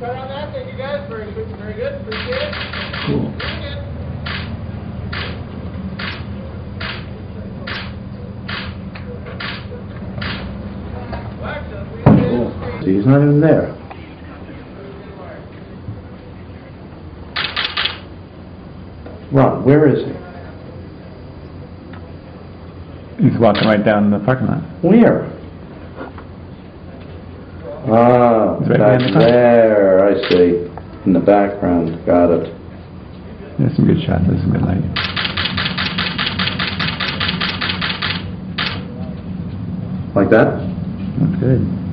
guys. Very very good. Appreciate it. Cool. Very good. Appreciate Cool. it. See, he's not even there. Ron, where is he? He's walking right down the parking lot. Where? Ah, right back behind the there, I see. In the background, got it. There's some good shots. There's some good light. Like that? That's good.